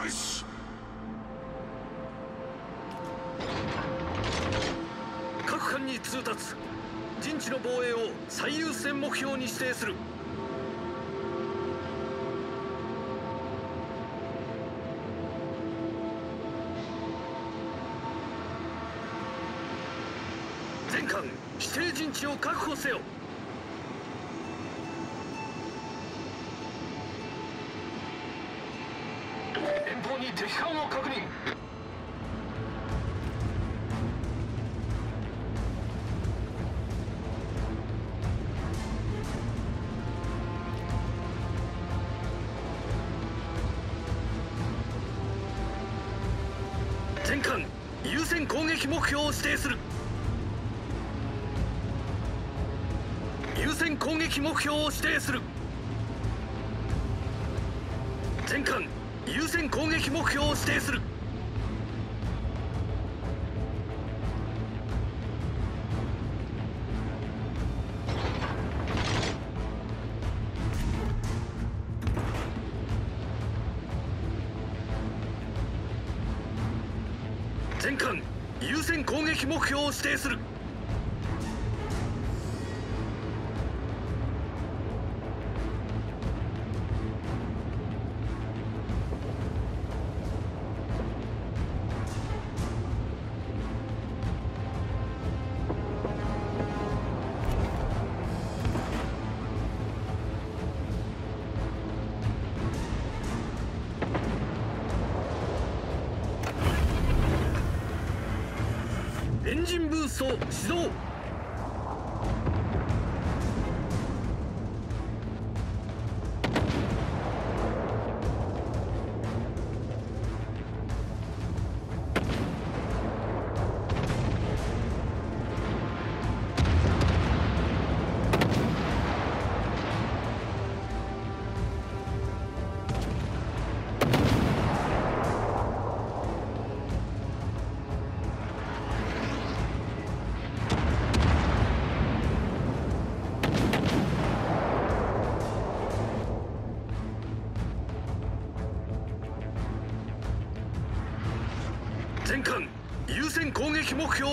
開始各艦に通達。陣地の防衛を最優先目標に指定する。全艦指定陣地を確保せよ。方に敵艦を確認。全艦優先攻撃目標を指定する。優先攻撃目標を指定する。全艦優先攻撃目標を指定する。全艦優先攻撃目標を指定する。エンジンブースト始動。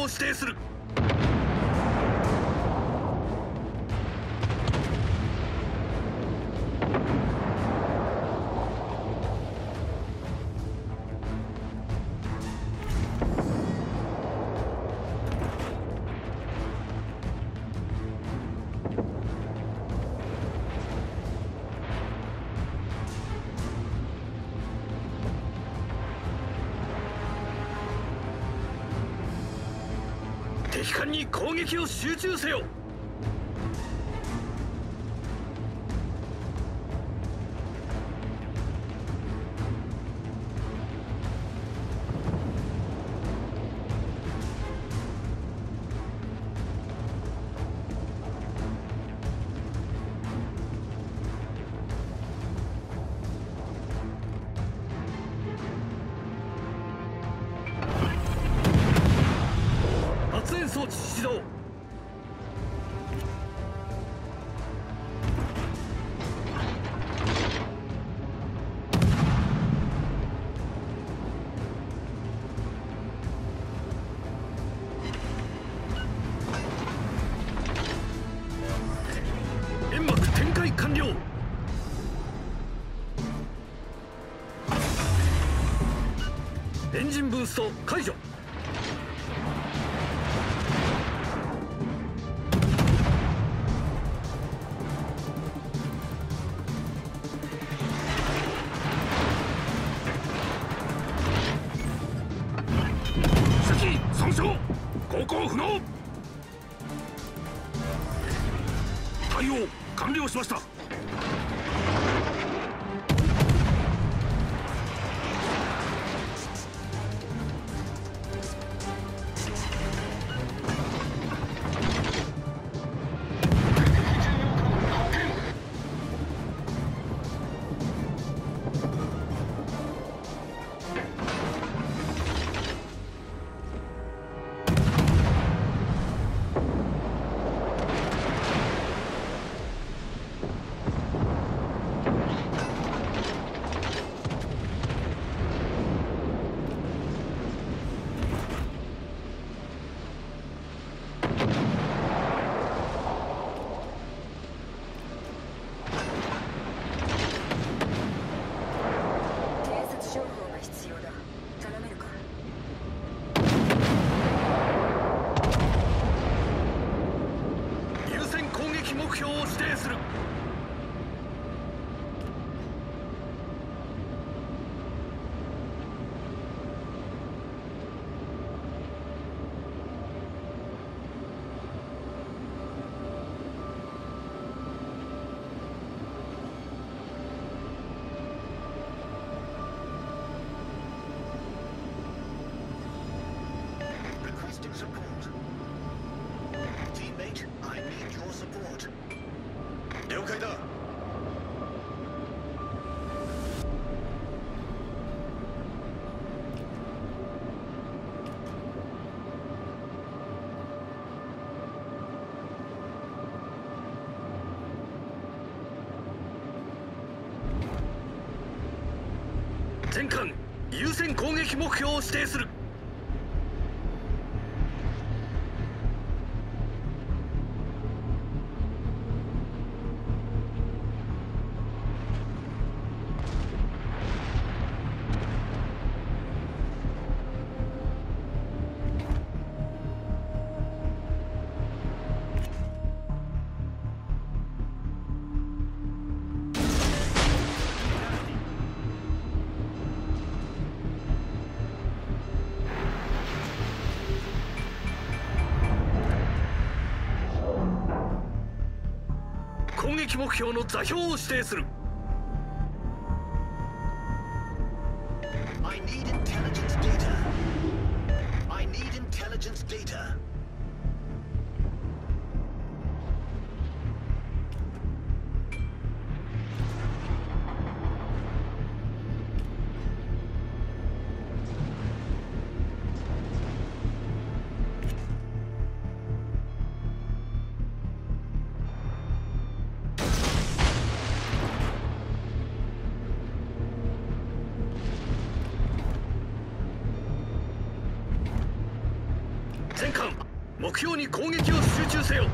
指定するに攻撃を集中せよ。ンジンブースト解除。敵損傷航行不能。対応完了しました。優先攻撃目標を指定する。目標の座標を指定する。標に攻撃を集中せよ。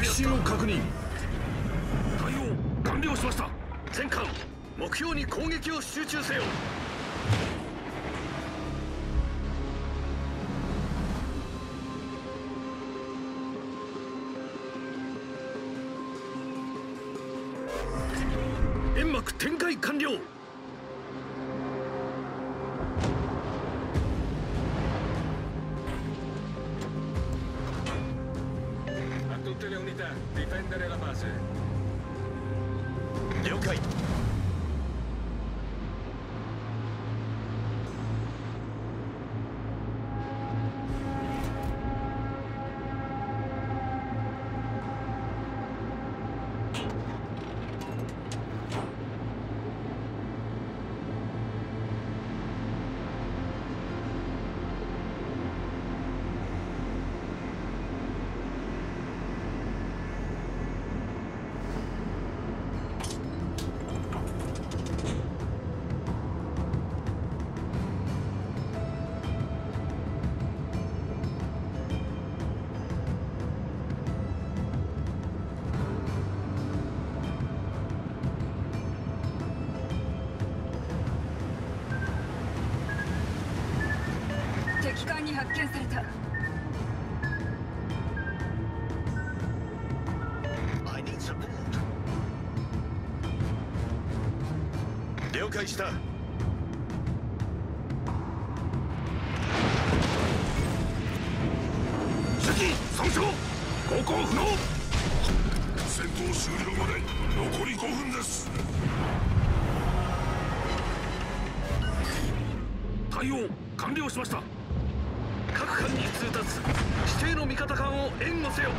撃沈を確認。対応完了しました。全艦目標に攻撃を集中せよ。された.了解した。損傷。航行不能。戦闘終了まで残り5分です。対応完了しました。各艦に通達指定の味方艦を援護せよ。